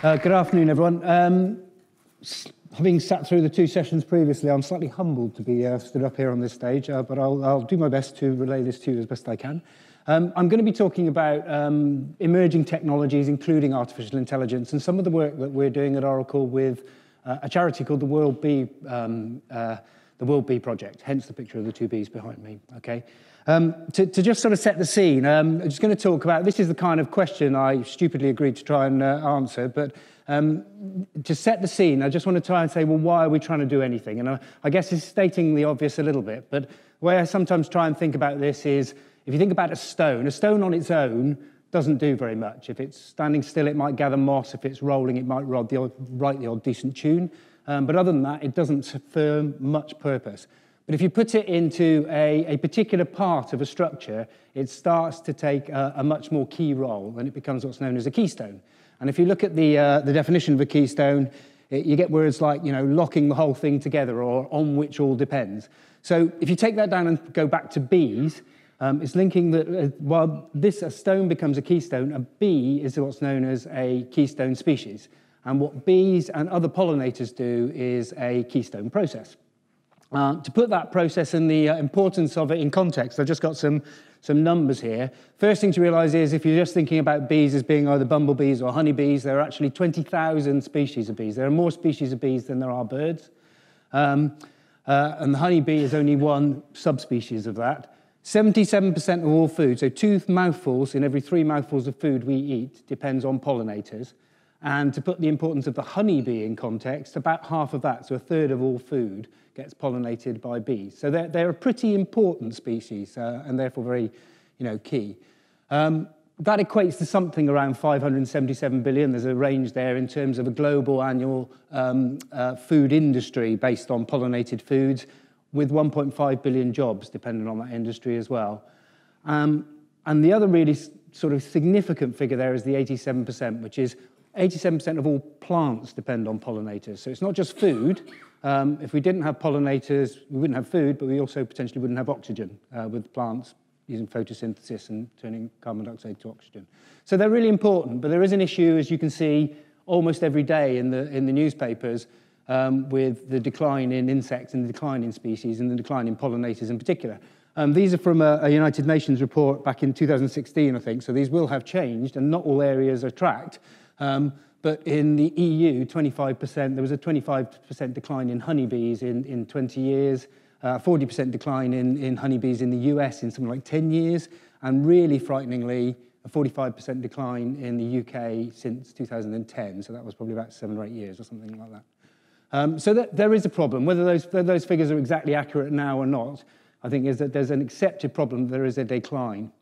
Uh, good afternoon, everyone. Um, having sat through the two sessions previously, I'm slightly humbled to be uh, stood up here on this stage, uh, but I'll, I'll do my best to relay this to you as best I can. Um, I'm going to be talking about um, emerging technologies, including artificial intelligence, and some of the work that we're doing at Oracle with uh, a charity called the World Bee, um, uh, the World Bee Project, hence the picture of the two bees behind me. Okay. Um, to, to, just sort of set the scene, um, I'm just going to talk about this is the kind of question I stupidly agreed to try and uh, answer, but um, to set the scene, I just want to try and say, well, why are we trying to do anything? And I, I guess it's stating the obvious a little bit, but the way I sometimes try and think about this is if you think about a stone, a stone on its own doesn't do very much. If it's standing still, it might gather moss. If it's rolling, it might write the odd, write the odd decent tune. Um, but other than that, it doesn't serve much purpose. But if you put it into a, a particular part of a structure, it starts to take a, a, much more key role and it becomes what's known as a keystone. And if you look at the, uh, the definition of a keystone, it, you get words like, you know, locking the whole thing together or on which all depends. So if you take that down and go back to bees, um, it's linking that uh, while this a stone becomes a keystone, a bee is what's known as a keystone species. And what bees and other pollinators do is a keystone process. Uh, to put that process and the uh, importance of it in context, I've just got some, some numbers here. First thing to realize is if you're just thinking about bees as being either bumblebees or honeybees, there are actually 20,000 species of bees. There are more species of bees than there are birds. Um, uh, and the honeybee is only one subspecies of that. 77% of all food, so two mouthfuls in every three mouthfuls of food we eat, depends on pollinators. And to put the importance of the honeybee in context, about half of that, so a third of all food, gets pollinated by bees. So they're, they're a pretty important species uh, and therefore very you know, key. Um, that equates to something around 577 billion. There's a range there in terms of a global annual um, uh, food industry based on pollinated foods with 1.5 billion jobs dependent on that industry as well. Um, and the other really sort of significant figure there is the 87%, which is 87% of all plants depend on pollinators. So it's not just food, um, if we didn't have pollinators, we wouldn't have food, but we also potentially wouldn't have oxygen uh, with plants using photosynthesis and turning carbon dioxide to oxygen. So they're really important, but there is an issue, as you can see, almost every day in the, in the newspapers um, with the decline in insects and the decline in species and the decline in pollinators in particular. Um, these are from a, a United Nations report back in 2016, I think, so these will have changed and not all areas are tracked. Um, but in the EU, 25%, there was a 25% decline in honeybees in, in 20 years, uh, 40% decline in, in honeybees in the US in something like 10 years, and really frighteningly, a 45% decline in the UK since 2010. So that was probably about seven or eight years or something like that. Um, so that, there is a problem. Whether those, whether those figures are exactly accurate now or not, I think is that there's an accepted problem, there is a decline.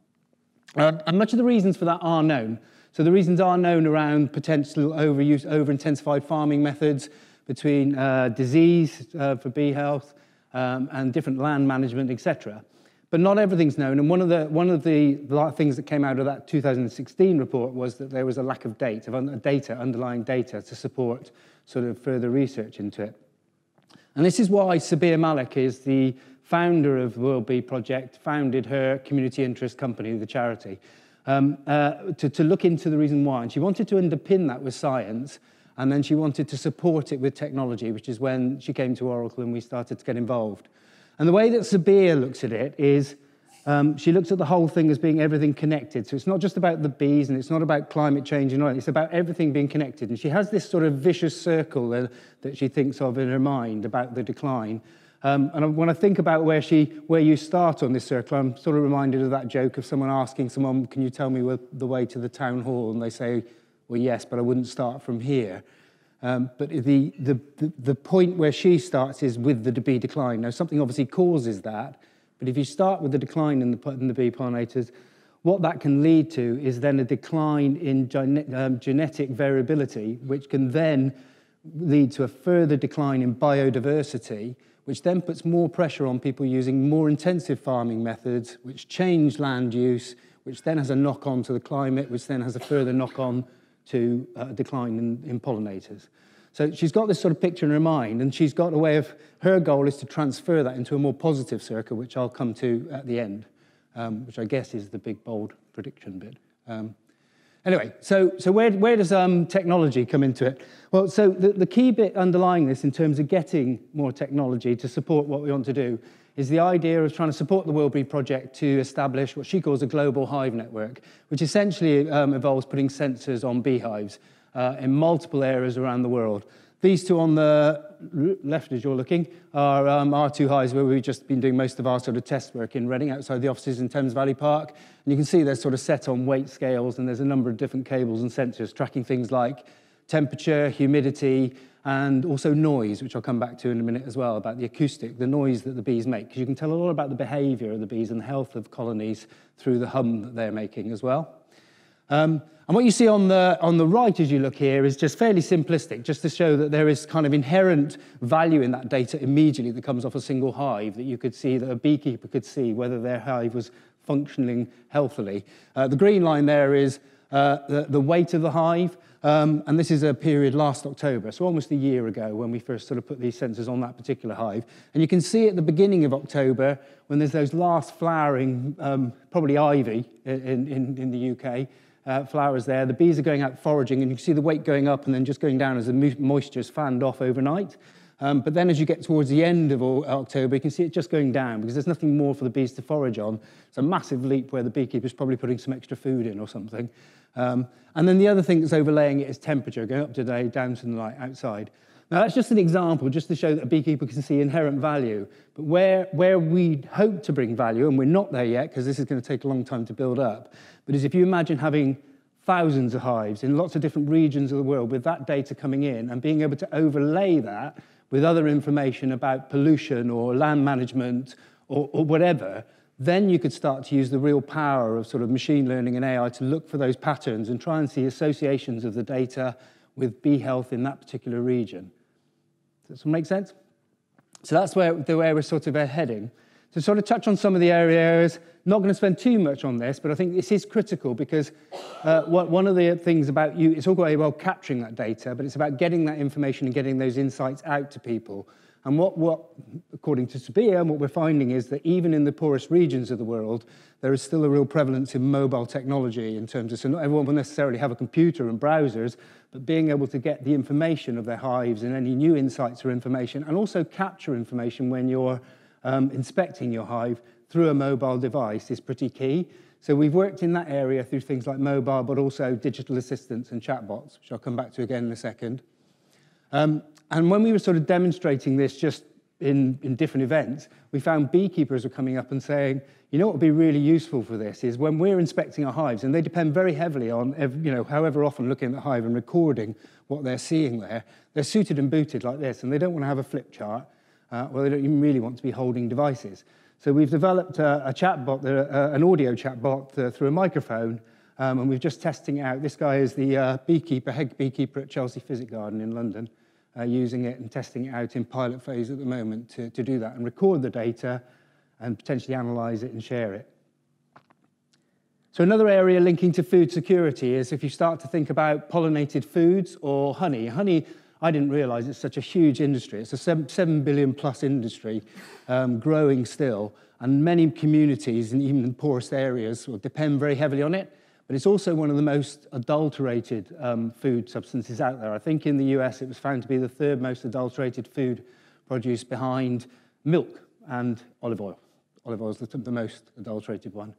Uh, and much of the reasons for that are known. So the reasons are known around potential overuse, over-intensified farming methods between uh, disease uh, for bee health um, and different land management, etc. But not everything's known. And one of, the, one of the things that came out of that 2016 report was that there was a lack of data, of data, underlying data to support sort of further research into it. And this is why Sabiha Malik is the founder of the World Bee Project, founded her community interest company, the charity um, uh, to, to look into the reason why. And she wanted to underpin that with science, and then she wanted to support it with technology, which is when she came to Oracle and we started to get involved. And the way that Sabiha looks at it is um, she looks at the whole thing as being everything connected. So it's not just about the bees and it's not about climate change and all. It's about everything being connected. And she has this sort of vicious circle that she thinks of in her mind about the decline. Um, and when I think about where, she, where you start on this circle, I'm sort of reminded of that joke of someone asking someone, can you tell me the way to the town hall? And they say, well, yes, but I wouldn't start from here. Um, but the, the, the point where she starts is with the bee decline. Now, something obviously causes that, but if you start with the decline in the, in the bee pollinators, what that can lead to is then a decline in gene, um, genetic variability, which can then lead to a further decline in biodiversity, which then puts more pressure on people using more intensive farming methods, which change land use, which then has a knock-on to the climate, which then has a further knock-on to a uh, decline in, in pollinators. So she's got this sort of picture in her mind, and she's got a way of, her goal is to transfer that into a more positive circle, which I'll come to at the end, um, which I guess is the big, bold prediction bit. Um, Anyway, so, so where, where does um, technology come into it? Well, so the, the key bit underlying this in terms of getting more technology to support what we want to do is the idea of trying to support the WorldBee project to establish what she calls a global hive network, which essentially um, involves putting sensors on beehives uh, in multiple areas around the world. These two on the left as you're looking are um, our two highs where we've just been doing most of our sort of test work in Reading outside the offices in Thames Valley Park. And you can see they're sort of set on weight scales and there's a number of different cables and sensors tracking things like temperature, humidity, and also noise, which I'll come back to in a minute as well, about the acoustic, the noise that the bees make, because you can tell a lot about the behavior of the bees and the health of colonies through the hum that they're making as well. Um, and what you see on the, on the right as you look here is just fairly simplistic, just to show that there is kind of inherent value in that data immediately that comes off a single hive, that you could see, that a beekeeper could see whether their hive was functioning healthily. Uh, the green line there is uh, the, the weight of the hive, um, and this is a period last October, so almost a year ago when we first sort of put these sensors on that particular hive. And you can see at the beginning of October, when there's those last flowering, um, probably ivy in, in, in the UK, uh, flowers there. The bees are going out foraging, and you can see the weight going up and then just going down as the moisture is fanned off overnight. Um, but then as you get towards the end of October, you can see it just going down because there's nothing more for the bees to forage on. It's a massive leap where the beekeeper's probably putting some extra food in or something. Um, and then the other thing that's overlaying it is temperature, going up today, down to the night, outside. Now, that's just an example, just to show that a beekeeper can see inherent value. But where, where we hope to bring value, and we're not there yet because this is going to take a long time to build up, but is if you imagine having thousands of hives in lots of different regions of the world with that data coming in and being able to overlay that with other information about pollution or land management or, or whatever, then you could start to use the real power of sort of machine learning and AI to look for those patterns and try and see associations of the data with bee health in that particular region. Does that make sense? So that's where, the way we're sort of heading. To sort of touch on some of the areas, not going to spend too much on this, but I think this is critical because uh, one of the things about you, it's all very well capturing that data, but it's about getting that information and getting those insights out to people. And what, what according to Sabiha, what we're finding is that even in the poorest regions of the world, there is still a real prevalence in mobile technology in terms of, so not everyone will necessarily have a computer and browsers, but being able to get the information of their hives and any new insights or information, and also capture information when you're um, inspecting your hive through a mobile device is pretty key. So we've worked in that area through things like mobile, but also digital assistants and chatbots, which I'll come back to again in a second. Um, and when we were sort of demonstrating this just in, in different events, we found beekeepers were coming up and saying, you know what would be really useful for this is when we're inspecting our hives, and they depend very heavily on, you know, however often looking at the hive and recording what they're seeing there, they're suited and booted like this, and they don't want to have a flip chart, uh, they don't even really want to be holding devices. So we've developed a, a chatbot, uh, an audio chatbot uh, through a microphone, um, and we're just testing out. This guy is the uh, beekeeper, head beekeeper at Chelsea Physic Garden in London uh, using it and testing it out in pilot phase at the moment to, to do that and record the data and potentially analyze it and share it. So another area linking to food security is if you start to think about pollinated foods or honey. Honey, I didn't realize it's such a huge industry. It's a seven, 7 billion plus industry, um, growing still, and many communities, and even the poorest areas, will depend very heavily on it but it's also one of the most adulterated um, food substances out there. I think in the US it was found to be the third most adulterated food produce behind milk and olive oil. Olive oil is the, the most adulterated one.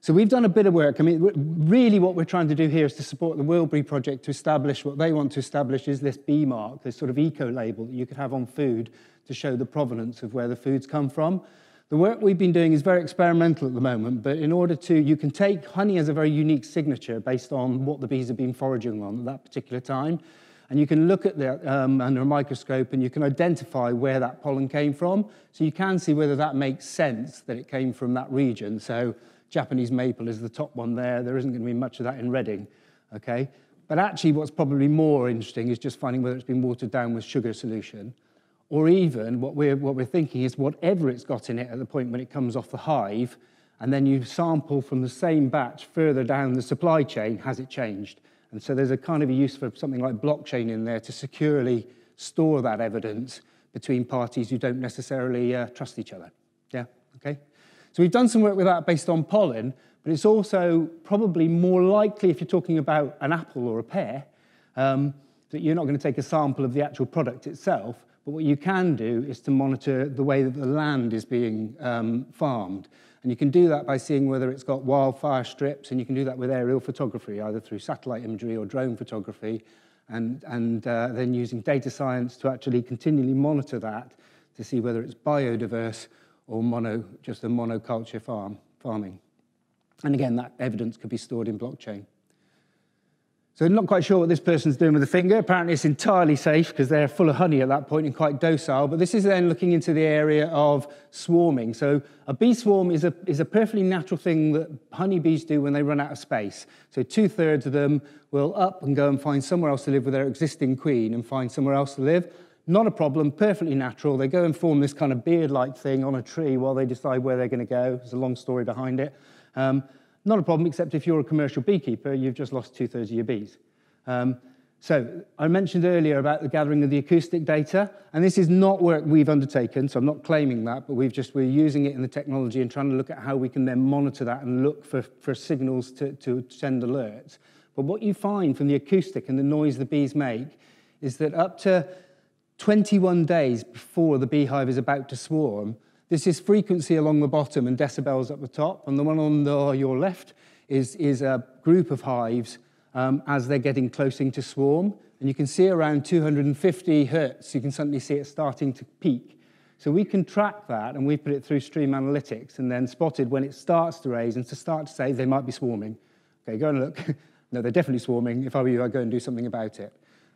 So we've done a bit of work. I mean, really what we're trying to do here is to support the WorldBee project to establish what they want to establish is this B mark, this sort of eco label that you could have on food to show the provenance of where the foods come from. The work we've been doing is very experimental at the moment, but in order to, you can take honey as a very unique signature based on what the bees have been foraging on at that particular time. And you can look at that um, under a microscope and you can identify where that pollen came from. So you can see whether that makes sense that it came from that region. So Japanese maple is the top one there. There isn't going to be much of that in Reading, okay? But actually what's probably more interesting is just finding whether it's been watered down with sugar solution. Or even what we're, what we're thinking is whatever it's got in it at the point when it comes off the hive, and then you sample from the same batch further down the supply chain, has it changed? And so there's a kind of a use for something like blockchain in there to securely store that evidence between parties who don't necessarily uh, trust each other. Yeah, okay? So we've done some work with that based on pollen, but it's also probably more likely if you're talking about an apple or a pear, um, that you're not going to take a sample of the actual product itself, but what you can do is to monitor the way that the land is being um, farmed. And you can do that by seeing whether it's got wildfire strips, and you can do that with aerial photography, either through satellite imagery or drone photography, and, and uh, then using data science to actually continually monitor that to see whether it's biodiverse or mono, just a monoculture farm, farming. And again, that evidence could be stored in blockchain. So not quite sure what this person's doing with the finger. Apparently it's entirely safe because they're full of honey at that point and quite docile. But this is then looking into the area of swarming. So a bee swarm is a, is a perfectly natural thing that honeybees do when they run out of space. So two-thirds of them will up and go and find somewhere else to live with their existing queen and find somewhere else to live. Not a problem, perfectly natural. They go and form this kind of beard-like thing on a tree while they decide where they're going to go. There's a long story behind it. Um, not a problem, except if you're a commercial beekeeper, you've just lost two-thirds of your bees. Um, so I mentioned earlier about the gathering of the acoustic data, and this is not work we've undertaken, so I'm not claiming that, but we've just, we're using it in the technology and trying to look at how we can then monitor that and look for, for signals to, to send alerts. But what you find from the acoustic and the noise the bees make is that up to 21 days before the beehive is about to swarm, this is frequency along the bottom and decibels at the top. And the one on the, your left is, is a group of hives um, as they're getting closer to swarm. And you can see around 250 hertz, you can suddenly see it starting to peak. So we can track that, and we put it through Stream Analytics, and then spotted when it starts to raise and to start to say they might be swarming. Okay, go and look. no, they're definitely swarming. If I were you, I'd go and do something about it.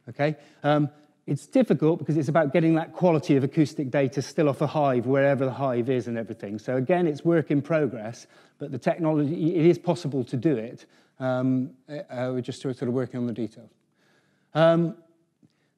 Okay? Um, it's difficult because it's about getting that quality of acoustic data still off a hive, wherever the hive is and everything. So again, it's work in progress, but the technology, it is possible to do it. Um, uh, we're just sort of working on the details. Um,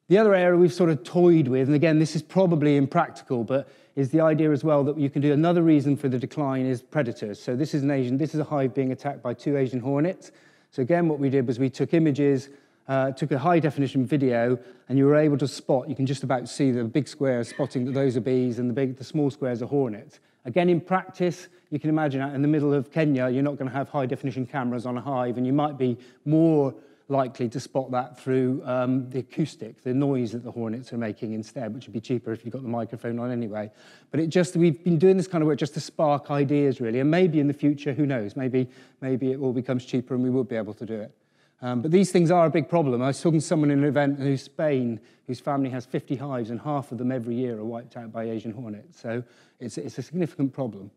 the other area we've sort of toyed with, and again, this is probably impractical, but is the idea as well that you can do another reason for the decline is predators. So this is an Asian, this is a hive being attacked by two Asian hornets. So again, what we did was we took images uh, took a high definition video and you were able to spot, you can just about see the big squares spotting that those are bees and the, big, the small squares are hornets. Again, in practice, you can imagine that in the middle of Kenya, you're not going to have high definition cameras on a hive and you might be more likely to spot that through um, the acoustic, the noise that the hornets are making instead, which would be cheaper if you've got the microphone on anyway. But it just, we've been doing this kind of work just to spark ideas really, and maybe in the future, who knows, maybe, maybe it all becomes cheaper and we will be able to do it. Um, but these things are a big problem. I was talking to someone in an event in Spain whose family has 50 hives, and half of them every year are wiped out by Asian hornets. So it's, it's a significant problem.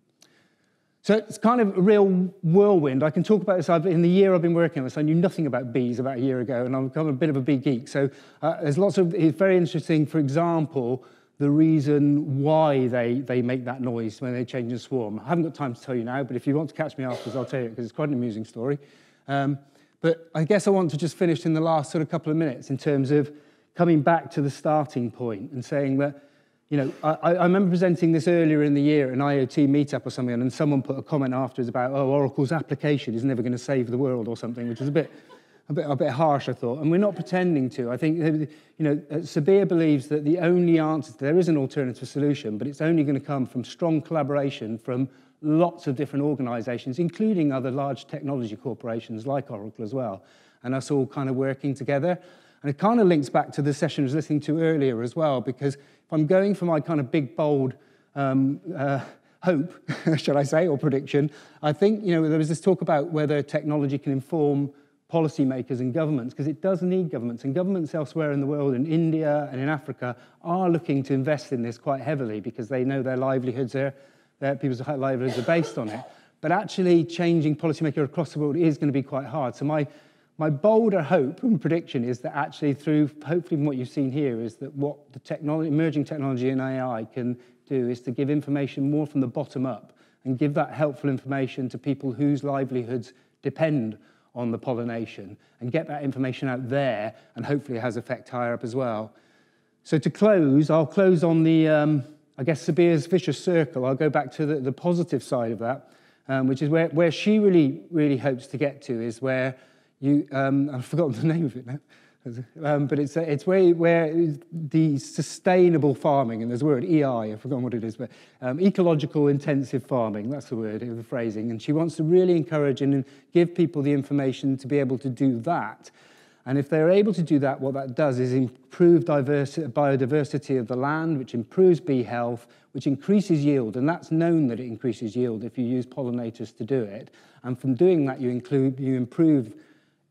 So it's kind of a real whirlwind. I can talk about this. I've, in the year I've been working on this, I knew nothing about bees about a year ago, and I'm kind of a bit of a bee geek. So uh, there's lots of, it's very interesting, for example, the reason why they, they make that noise when they change in swarm. I haven't got time to tell you now, but if you want to catch me afterwards, I'll tell you because it's quite an amusing story. Um, but I guess I want to just finish in the last sort of couple of minutes in terms of coming back to the starting point and saying that, you know, I, I remember presenting this earlier in the year at an IoT meetup or something, and someone put a comment afterwards about, oh, Oracle's application is never going to save the world or something, which is a bit, a bit, a bit harsh, I thought. And we're not pretending to. I think, you know, uh, Sabiha believes that the only answer, there is an alternative solution, but it's only going to come from strong collaboration from lots of different organizations, including other large technology corporations like Oracle as well, and us all kind of working together. And it kind of links back to the session I was listening to earlier as well, because if I'm going for my kind of big, bold um, uh, hope, shall I say, or prediction, I think, you know, there was this talk about whether technology can inform policymakers and governments, because it does need governments. And governments elsewhere in the world, in India and in Africa, are looking to invest in this quite heavily because they know their livelihoods are that people's livelihoods are based on it. But actually changing policymaker across the world is going to be quite hard. So my, my bolder hope and prediction is that actually through, hopefully what you've seen here, is that what the technology, emerging technology and AI can do is to give information more from the bottom up and give that helpful information to people whose livelihoods depend on the pollination and get that information out there and hopefully it has effect higher up as well. So to close, I'll close on the, um, I guess Sabiha's vicious circle, I'll go back to the, the positive side of that, um, which is where, where she really, really hopes to get to, is where you, um, I've forgotten the name of it now, Um, but it's, it's where, where the sustainable farming, and there's a word, EI, I've forgotten what it is, but um, ecological intensive farming, that's the word, the phrasing. And she wants to really encourage and give people the information to be able to do that. And if they're able to do that, what that does is improve biodiversity of the land, which improves bee health, which increases yield. And that's known that it increases yield if you use pollinators to do it. And from doing that, you, include, you improve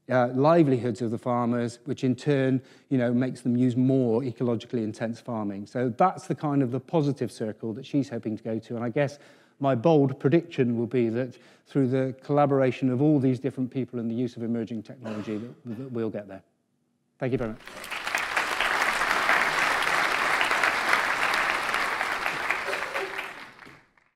uh, livelihoods of the farmers, which in turn, you know, makes them use more ecologically intense farming. So that's the kind of the positive circle that she's hoping to go to. And I guess my bold prediction will be that through the collaboration of all these different people and the use of emerging technology, that, that we'll get there. Thank you very much.